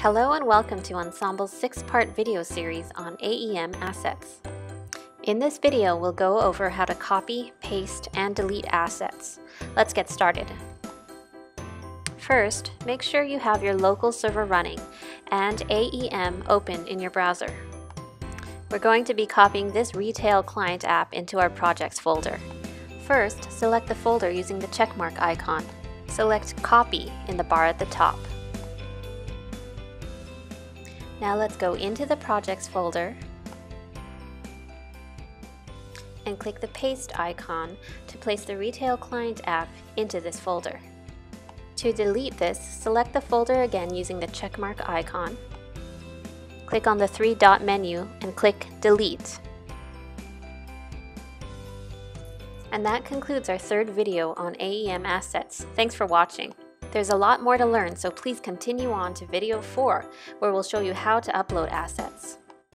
Hello and welcome to Ensemble's six-part video series on AEM assets. In this video, we'll go over how to copy, paste, and delete assets. Let's get started. First, make sure you have your local server running and AEM open in your browser. We're going to be copying this retail client app into our projects folder. First, select the folder using the checkmark icon. Select Copy in the bar at the top. Now let's go into the Projects folder and click the Paste icon to place the Retail Client app into this folder. To delete this, select the folder again using the checkmark icon. Click on the three dot menu and click Delete. And that concludes our third video on AEM assets. Thanks for watching. There's a lot more to learn, so please continue on to video 4, where we'll show you how to upload assets.